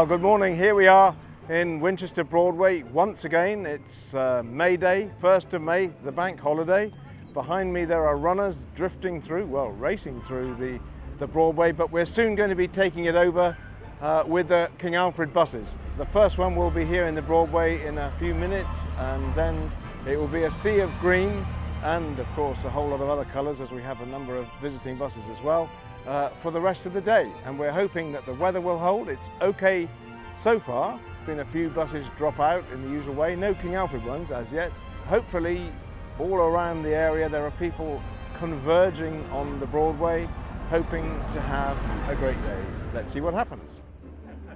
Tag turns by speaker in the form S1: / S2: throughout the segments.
S1: Well, good morning. Here we are in Winchester Broadway once again. It's uh, May Day, 1st of May, the bank holiday. Behind me there are runners drifting through, well, racing through the, the Broadway, but we're soon going to be taking it over uh, with the King Alfred buses. The first one will be here in the Broadway in a few minutes, and then it will be a sea of green and, of course, a whole lot of other colours as we have a number of visiting buses as well uh, for the rest of the day. And we're hoping that the weather will hold. It's okay so far. There's been a few buses drop out in the usual way, no King Alfred ones as yet. Hopefully, all around the area there are people converging on the Broadway, hoping to have a great day. Let's see what happens.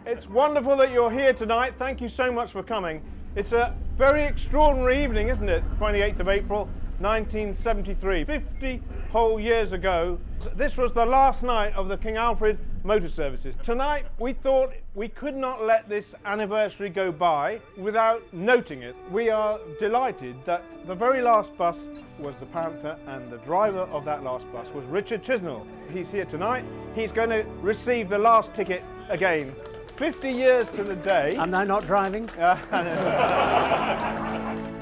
S1: It's wonderful that you're here tonight. Thank you so much for coming. It's a very extraordinary evening, isn't it? 28th of April, 1973. 50 whole years ago. This was the last night of the King Alfred Motor Services. Tonight, we thought we could not let this anniversary go by without noting it. We are delighted that the very last bus was the Panther and the driver of that last bus was Richard Chisnell. He's here tonight. He's going to receive the last ticket again 50 years to the day.
S2: I'm I not driving?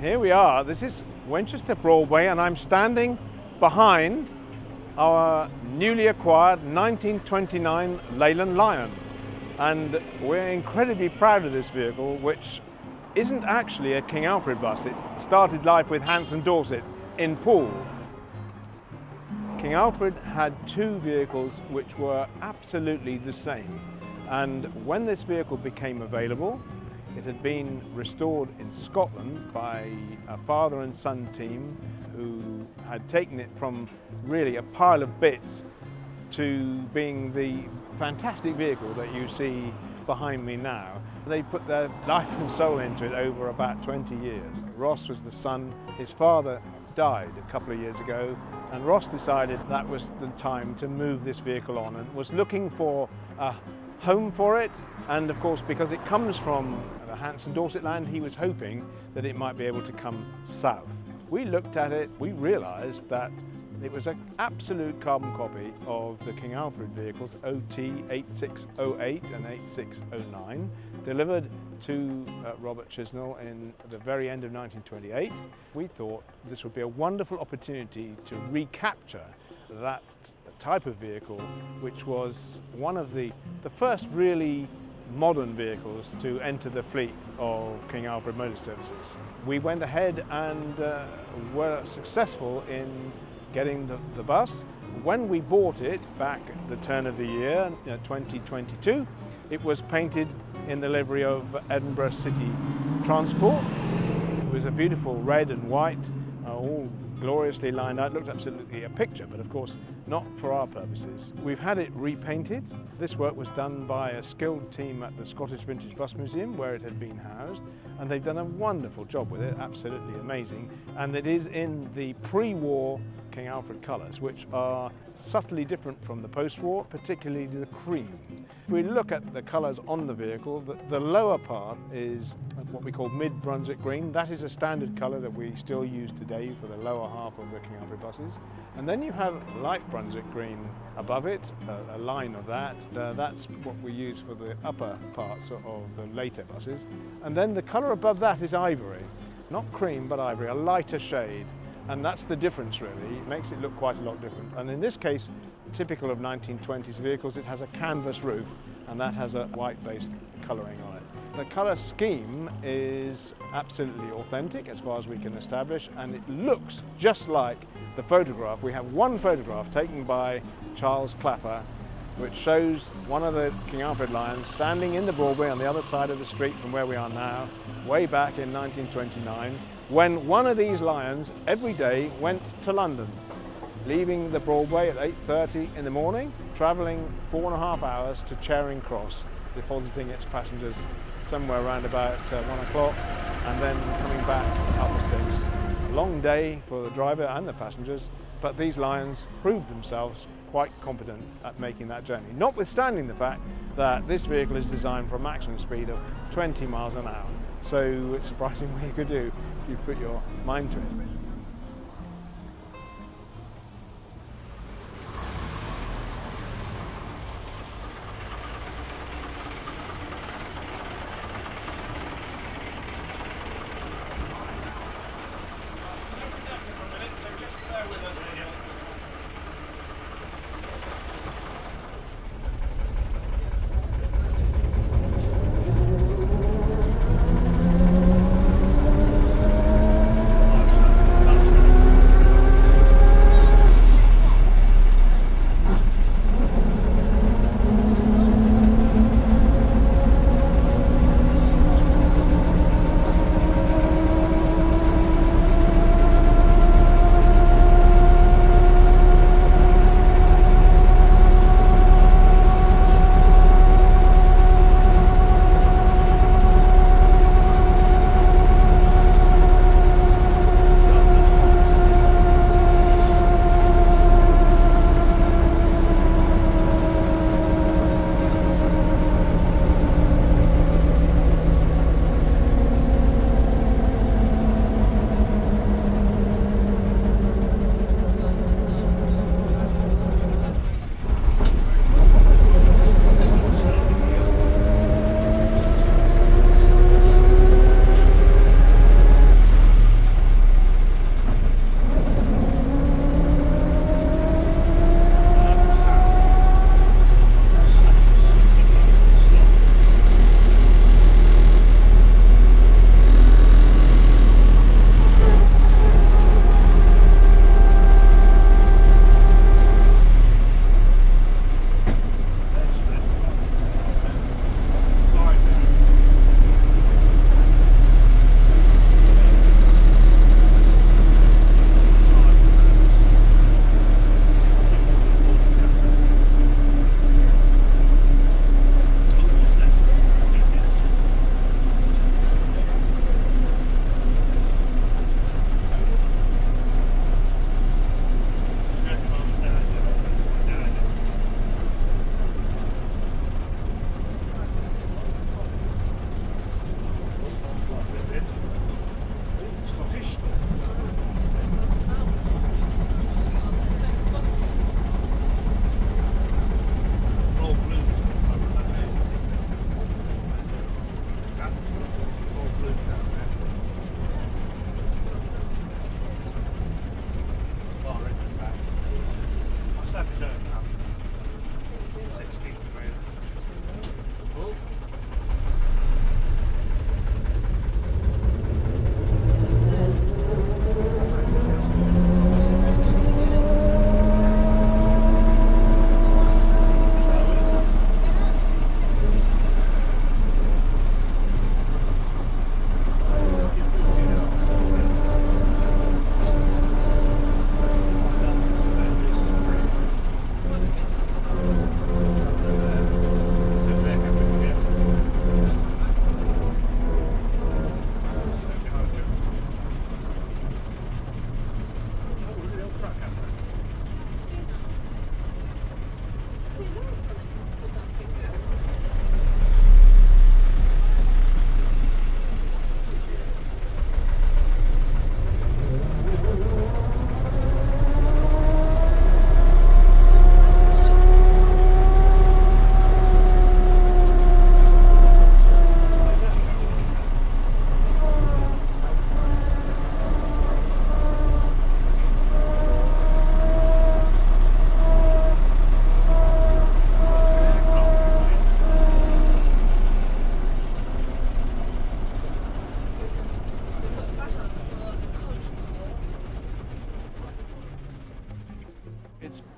S1: Here we are. This is Winchester Broadway, and I'm standing behind our newly acquired 1929 Leyland Lion. And we're incredibly proud of this vehicle, which isn't actually a King Alfred bus. It started life with Hants & Dorset in Poole. King Alfred had two vehicles which were absolutely the same. And when this vehicle became available, it had been restored in Scotland by a father and son team who had taken it from really a pile of bits to being the fantastic vehicle that you see behind me now. They put their life and soul into it over about 20 years. Ross was the son, his father died a couple of years ago and Ross decided that was the time to move this vehicle on and was looking for a home for it and of course because it comes from Hants & Dorset land he was hoping that it might be able to come south. We looked at it, we realised that it was an absolute carbon copy of the King Alfred vehicles OT 8608 and 8609 delivered to uh, Robert Chisnell in the very end of 1928. We thought this would be a wonderful opportunity to recapture that type of vehicle which was one of the, the first really modern vehicles to enter the fleet of King Alfred Motor Services. We went ahead and uh, were successful in getting the, the bus. When we bought it back at the turn of the year, know, 2022, it was painted in the livery of Edinburgh City Transport. It was a beautiful red and white, uh, all gloriously lined out, looked absolutely a picture, but of course not for our purposes. We've had it repainted. This work was done by a skilled team at the Scottish Vintage Bus Museum where it had been housed and they've done a wonderful job with it, absolutely amazing. And it is in the pre-war Alfred colours, which are subtly different from the post-war, particularly the cream. If we look at the colours on the vehicle, the, the lower part is what we call mid-Brunswick green. That is a standard colour that we still use today for the lower half of the King Alfred buses. And then you have light Brunswick green above it, a, a line of that. Uh, that's what we use for the upper parts of the later buses. And then the colour above that is ivory. Not cream, but ivory, a lighter shade. And that's the difference really. It makes it look quite a lot different. And in this case, typical of 1920s vehicles, it has a canvas roof and that has a white-based colouring on it. The colour scheme is absolutely authentic as far as we can establish and it looks just like the photograph. We have one photograph taken by Charles Klapper which shows one of the King Alfred lions standing in the Broadway on the other side of the street from where we are now, way back in 1929, when one of these lions every day went to London, leaving the Broadway at 8.30 in the morning, travelling four and a half hours to Charing Cross, depositing its passengers somewhere around about uh, one o'clock, and then coming back up the Styx. Long day for the driver and the passengers, but these lions proved themselves quite competent at making that journey, notwithstanding the fact that this vehicle is designed for a maximum speed of 20 miles an hour. So it's surprising what you could do if you put your mind to it.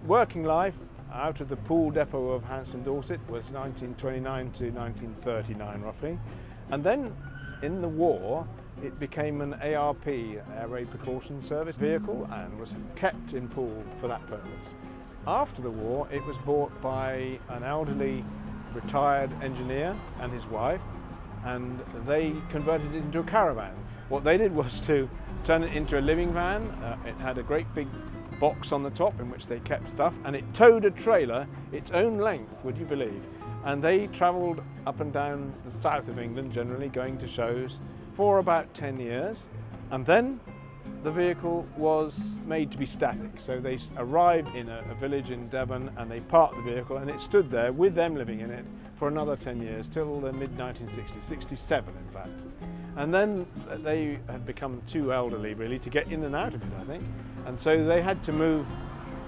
S1: Working life out of the Poole depot of Hants & Dorset was 1929 to 1939 roughly. And then in the war, it became an ARP, Air Raid Precaution Service vehicle, and was kept in Poole for that purpose. After the war, it was bought by an elderly retired engineer and his wife, and they converted it into a caravan. What they did was to turn it into a living van. Uh, it had a great big box on the top in which they kept stuff, and it towed a trailer its own length, would you believe? And they travelled up and down the south of England, generally going to shows, for about 10 years. And then the vehicle was made to be static. So they arrived in a, a, village in Devon and they parked the vehicle and it stood there with them living in it for another 10 years, till the mid 1960s, 67 in fact. And then they had become too elderly really to get in and out of it, I think. And so they had to move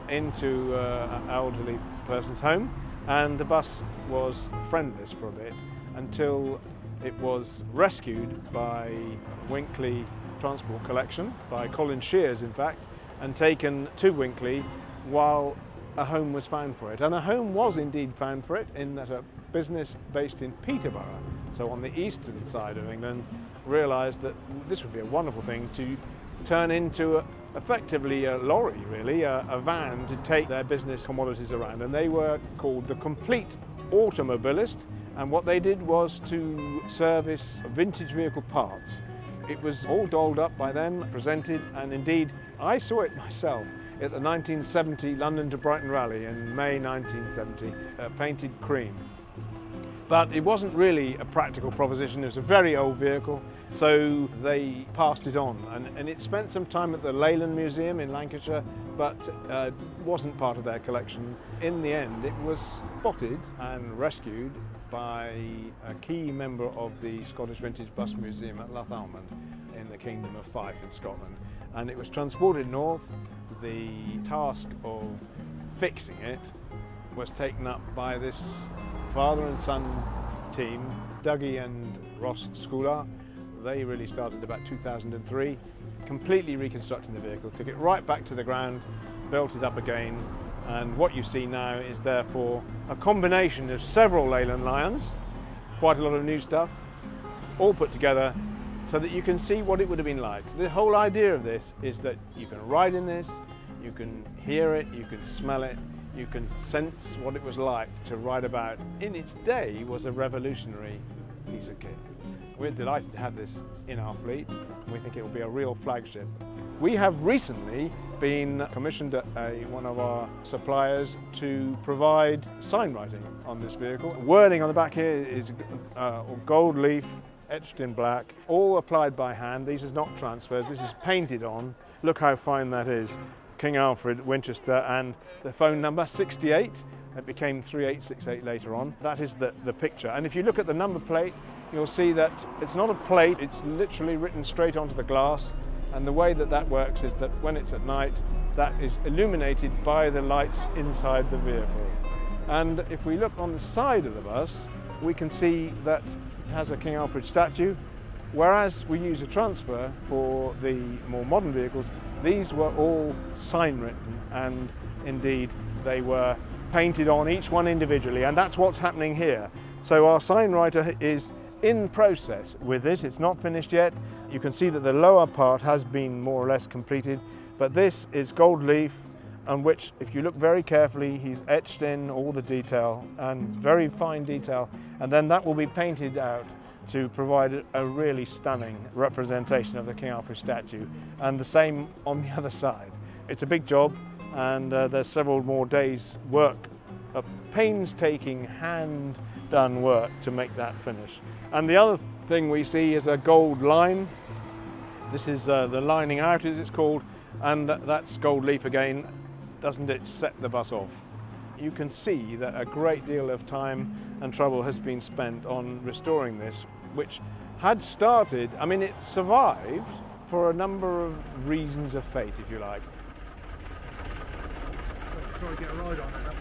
S1: into uh, an elderly person's home and the bus was friendless for a bit until it was rescued by Winkleigh Transport Collection, by Colin Shears in fact, and taken to Winkleigh while a home was found for it. And a home was indeed found for it in that a business based in Peterborough, so on the eastern side of England, realised that this would be a wonderful thing to turn into a, effectively a lorry, really, a, a van to take their business commodities around. And they were called the Complete Automobilist. And what they did was to service vintage vehicle parts. It was all dolled up by them, presented, and indeed, I saw it myself at the 1970 London to Brighton Rally in May 1970, uh, painted cream. But it wasn't really a practical proposition, it was a very old vehicle, so they passed it on. And, and it spent some time at the Leyland Museum in Lancashire, but uh, wasn't part of their collection. In the end, it was spotted and rescued by a key member of the Scottish Vintage Bus Museum at Lathalmond in the Kingdom of Fife in Scotland. And it was transported north. The task of fixing it was taken up by this father and son team, Dougie and Ross Schooler. They really started about 2003, completely reconstructing the vehicle, took it right back to the ground, built it up again, and what you see now is therefore a combination of several Leyland Lions, quite a lot of new stuff, all put together so that you can see what it would have been like. The whole idea of this is that you can ride in this, you can hear it, you can smell it, you can sense what it was like to ride about. In its day was a revolutionary piece of kit. We're delighted to have this in our fleet. We think it will be a real flagship. We have recently been commissioned at a, one of our suppliers to provide sign writing on this vehicle. Wording on the back here is uh, gold leaf etched in black, all applied by hand. These is not transfers, this is painted on. Look how fine that is. King Alfred, Winchester, and the phone number 68. It became 3868 later on. That is the, the picture. And if you look at the number plate, you'll see that it's not a plate, it's literally written straight onto the glass. And the way that that works is that when it's at night, that is illuminated by the lights inside the vehicle. And if we look on the side of the bus, we can see that it has a King Alfred statue, whereas we use a transfer for the more modern vehicles, these were all sign written and indeed they were painted on each one individually and that's what's happening here. So our sign writer is in process with this, it's not finished yet. You can see that the lower part has been more or less completed but this is gold leaf on which if you look very carefully he's etched in all the detail and very fine detail and then that will be painted out to provide a really stunning representation of the King Alfred statue and the same on the other side. It's a big job and uh, there's several more days work, a painstaking hand done work to make that finish. And the other thing we see is a gold line. This is uh, the lining out as it's called and that's gold leaf again. Doesn't it set the bus off? You can see that a great deal of time and trouble has been spent on restoring this which had started, I mean, it survived for a number of reasons of fate, if you like.
S2: Try to get a ride on it.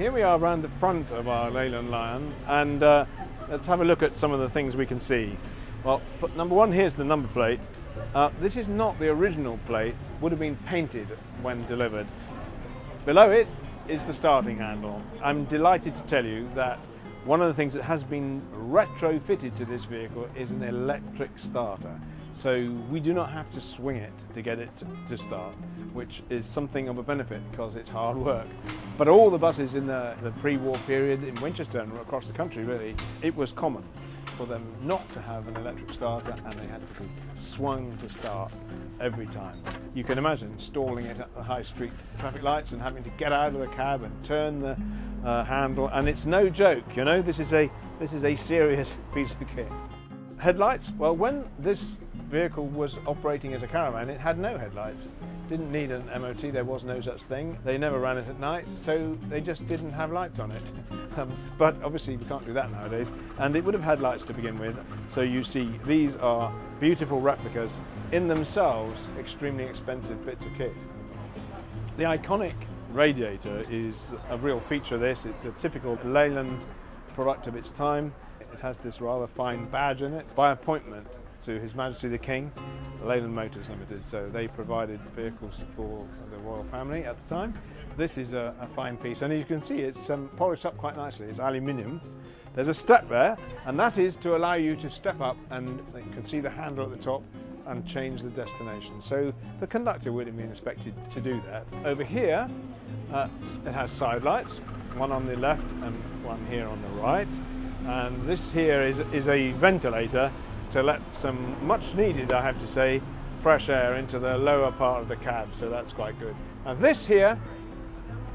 S1: Here we are around the front of our Leyland Lion, and uh, let's have a look at some of the things we can see. Well, number one, here's the number plate. Uh, this is not the original plate, would have been painted when delivered. Below it is the starting handle. I'm delighted to tell you that one of the things that has been retrofitted to this vehicle is an electric starter. So we do not have to swing it to get it to, start, which is something of a benefit because it's hard work. But all the buses in the, the pre-war period in Winchester and across the country really, it was common for them not to have an electric starter and they had to be swung to start every time. You can imagine stalling it at the high street traffic lights and having to get out of the cab and turn the uh, handle and it's no joke, you know, this is a this is a serious piece of kit. Headlights, well when this vehicle was operating as a caravan it had no headlights didn't need an MOT, there was no such thing. They never ran it at night, so they just didn't have lights on it. Um, but obviously we can't do that nowadays. And it would have had lights to begin with. So you see these are beautiful replicas, in themselves extremely expensive bits of kit. The iconic radiator is a real feature of this. It's a typical Leyland product of its time. It has this rather fine badge in it by appointment to His Majesty the King, Leyland Motors Limited. So they provided vehicles for the royal family at the time. This is a, a fine piece, and as you can see, it's um, polished up quite nicely. It's aluminium. There's a step there, and that is to allow you to step up, and you can see the handle at the top and change the destination. So the conductor would have been expected to do that. Over here, uh, it has side lights, one on the left and one here on the right. And this here is, is a ventilator to let some much needed, I have to say, fresh air into the lower part of the cab, so that's quite good. Now this here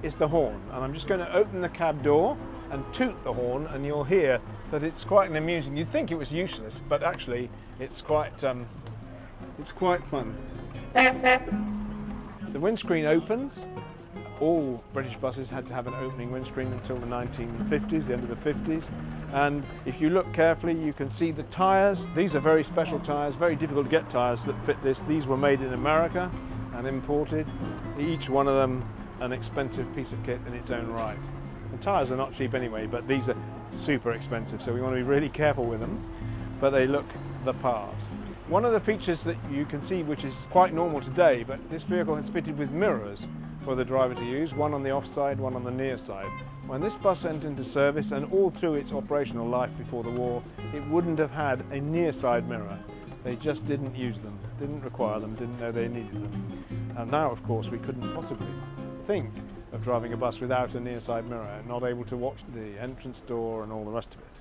S1: is the horn, and I'm just going to open the cab door and toot the horn, and you'll hear that it's quite an amusing. You'd think it was useless, but actually it's quite um, it's quite fun. The windscreen opens all British buses had to have an opening windscreen until the 1950s, the end of the 50s. And if you look carefully, you can see the tyres. These are very special tyres, very difficult to get tyres that fit this. These were made in America and imported. Each one of them an expensive piece of kit in its own right. Tyres are not cheap anyway, but these are super expensive, so we want to be really careful with them. But they look the part. One of the features that you can see, which is quite normal today, but this vehicle is fitted with mirrors for the driver to use, one on the offside, one on the near side. When this bus went into service and all through its operational life before the war, it wouldn't have had a near side mirror. They just didn't use them, didn't require them, didn't know they needed them. And now, of course, we couldn't possibly think of driving a bus without a near side mirror, not able to watch the entrance door and all the rest of it.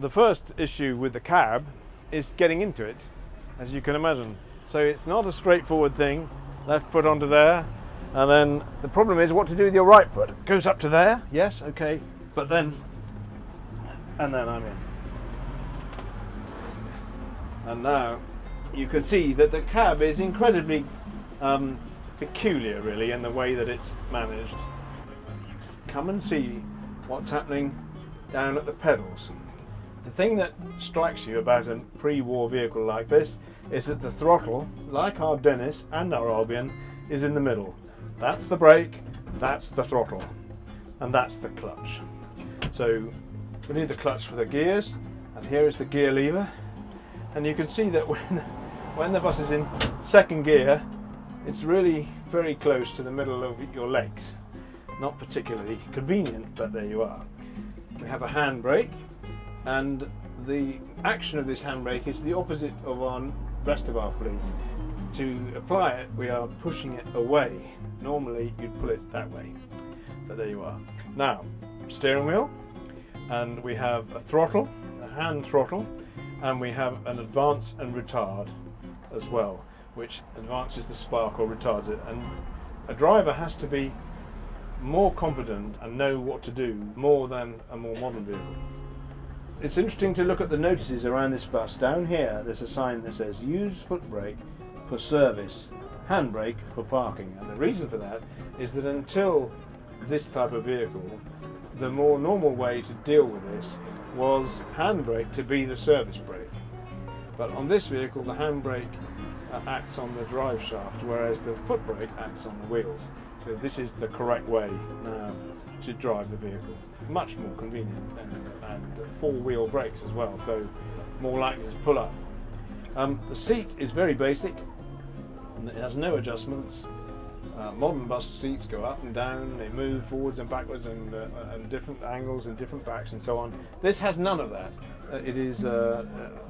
S1: The first issue with the cab is getting into it, as you can imagine. So it's not a straightforward thing, left foot onto there, and then the problem is what to do with your right foot. It goes up to there, yes, okay, but then, and then I'm in. And now you can see that the cab is incredibly um, peculiar, really, in the way that it's managed. Come and see what's happening down at the pedals. The thing that strikes you about a pre-war vehicle like this is that the throttle, like our Dennis and our Albion, is in the middle. That's the brake, that's the throttle, and that's the clutch. So we need the clutch for the gears, and here is the gear lever. And you can see that when, when the bus is in second gear, it's really very close to the middle of your legs. Not particularly convenient, but there you are. We have a handbrake, and the action of this handbrake is the opposite of our rest of our fleet. To apply it, we are pushing it away. Normally, you'd pull it that way, but there you are. Now, steering wheel, and we have a throttle, a hand throttle, and we have an advance and retard as well, which advances the spark or retards it. And a driver has to be more confident and know what to do more than a more modern vehicle. It's interesting to look at the notices around this bus. Down here, there's a sign that says use foot brake for service, handbrake for parking. And the reason for that is that until this type of vehicle, the more normal way to deal with this was handbrake to be the service brake. But on this vehicle, the handbrake uh, acts on the drive shaft, whereas the foot brake acts on the wheels. So this is the correct way now to drive the vehicle. Much more convenient and, and four-wheel brakes as well, so more likely to pull up. Um, the seat is very basic, it has no adjustments. Uh, modern bus seats go up and down, they move forwards and backwards and, uh, and different angles and different backs and so on. This has none of that. Uh, it is uh,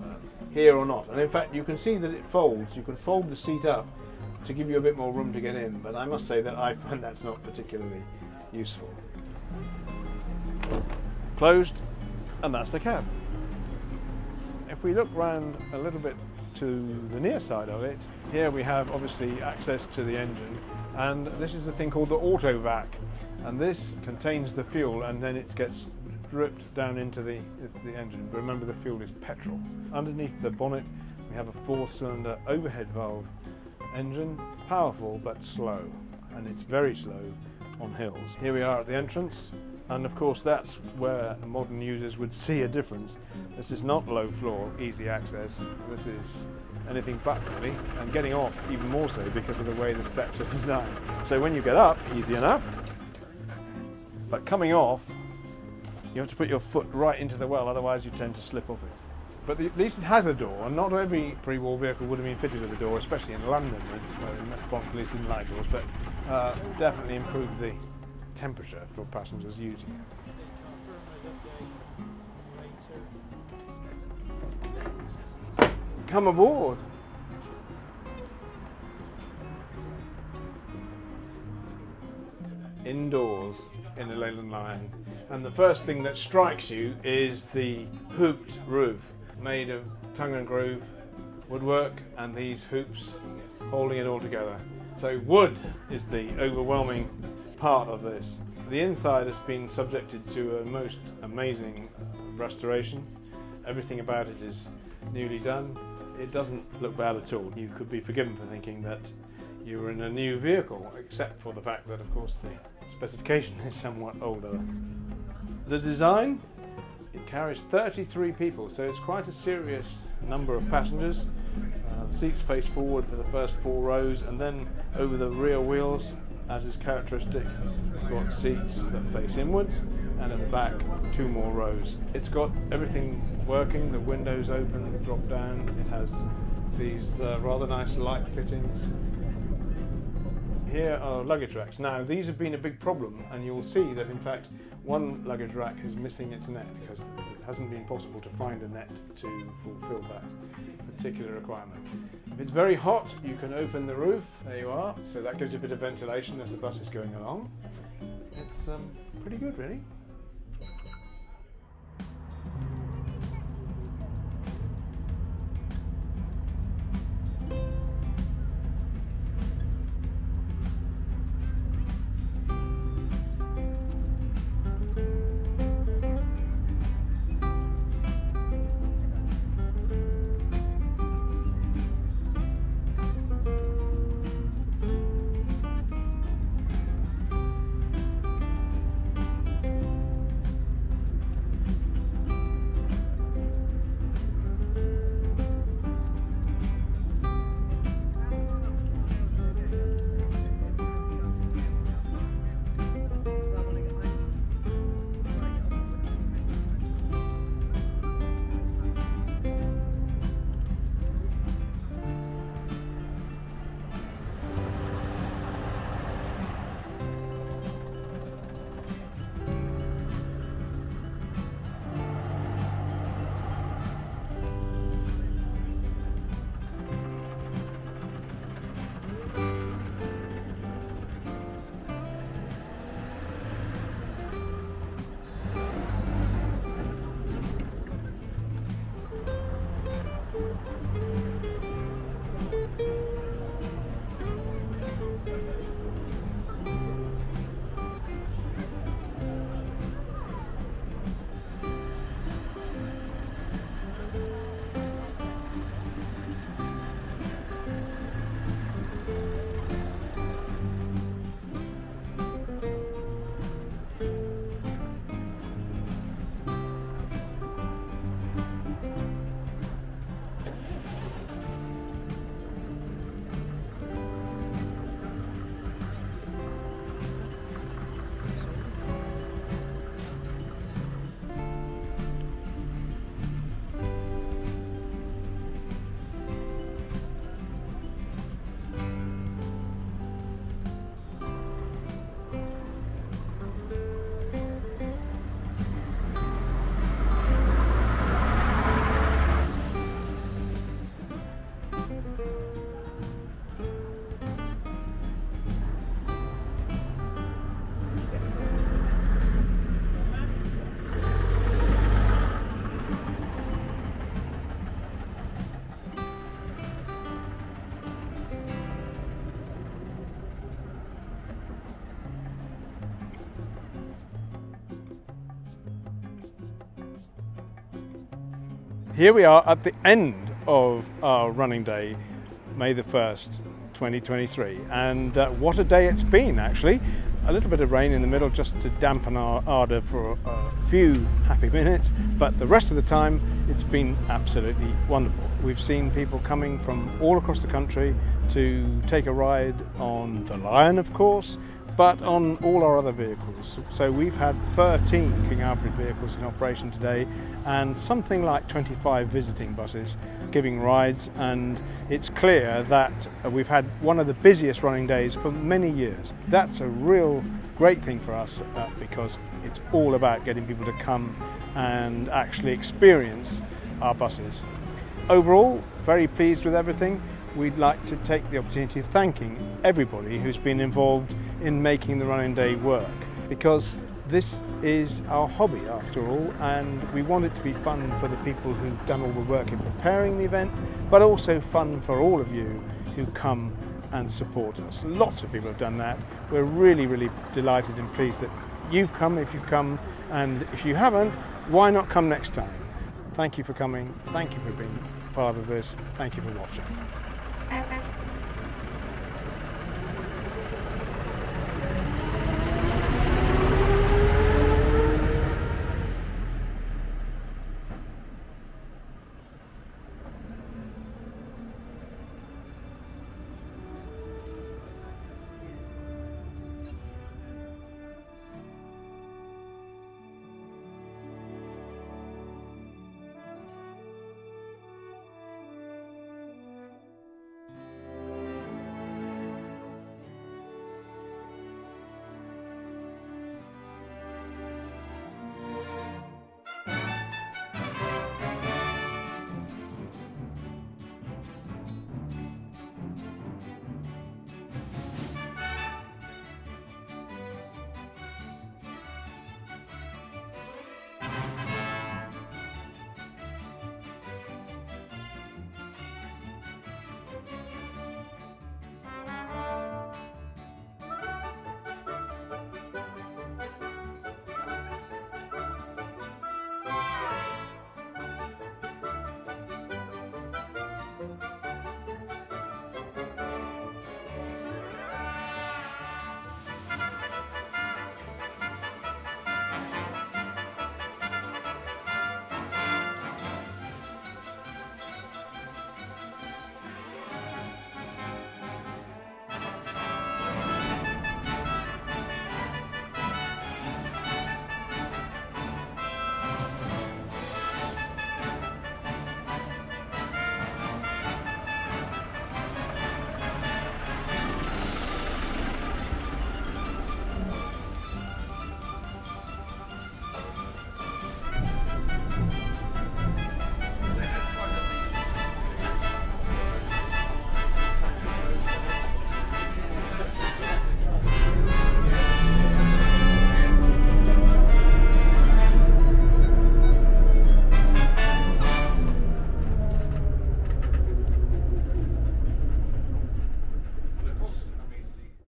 S1: uh, here or not. And in fact, you can see that it folds. You can fold the seat up to give you a bit more room to get in, but I must say that I find that's not particularly useful. Closed, and that's the cab. If we look round a little bit to the near side of it, here we have obviously access to the engine, and this is a thing called the auto vac, and this contains the fuel and then it gets dripped down into the, the engine. Remember the fuel is petrol. Underneath the bonnet we have a four cylinder overhead valve engine, powerful but slow, and it's very slow on hills. Here we are at the entrance, and of course that's where modern users would see a difference. This is not low floor, easy access. This is anything but really, and getting off even more so because of the way the steps are designed. So when you get up, easy enough, but coming off, you have to put your foot right into the well, otherwise you tend to slip off it. But the, at least it has a door, and not every pre-war vehicle would have been fitted with a door, especially in London, where the Metropolitan Police didn't like doors, but uh, definitely improved the temperature for passengers using it. Come aboard. Indoors in the Leyland Lion. And the first thing that strikes you is the hooped roof made of tongue and groove woodwork and these hoops holding it all together. So wood is the overwhelming part of this. The inside has been subjected to a most amazing restoration. Everything about it is newly done. It doesn't look bad at all. You could be forgiven for thinking that you were in a new vehicle, except for the fact that, of course, the specification is somewhat older. The design it carries 33 people, so it's quite a serious number of passengers. Uh, seats face forward for the first four rows, and then over the rear wheels, as is characteristic, we've got seats that face inwards, and at the back, two more rows. It's got everything working, the windows open, drop down, it has these uh, rather nice light fittings. Here are luggage racks. Now, these have been a big problem, and you'll see that in fact one luggage rack is missing its net because it hasn't been possible to find a net to fulfill that particular requirement. If it's very hot, you can open the roof. There you are. So that gives you a bit of ventilation as the bus is going along. It's um, pretty good, really. Here we are at the end of our running day, May the 1st, 2023. And uh, what a day it's been actually. A little bit of rain in the middle just to dampen our ardour for a few happy minutes, but the rest of the time it's been absolutely wonderful. We've seen people coming from all across the country to take a ride on the Lion, of course, but on all our other vehicles. So we've had 13 King Alfred vehicles in operation today and something like 25 visiting buses giving rides and it's clear that we've had one of the busiest running days for many years. That's a real great thing for us uh, because it's all about getting people to come and actually experience our buses. Overall, very pleased with everything. We'd like to take the opportunity of thanking everybody who's been involved in making the running day work because this is our hobby after all and we want it to be fun for the people who've done all the work in preparing the event but also fun for all of you who come and support us. Lots of people have done that. We're really, really delighted and pleased that you've come if you've come and if you haven't, why not come next time? Thank you for coming. Thank you for being part of this. Thank you for watching.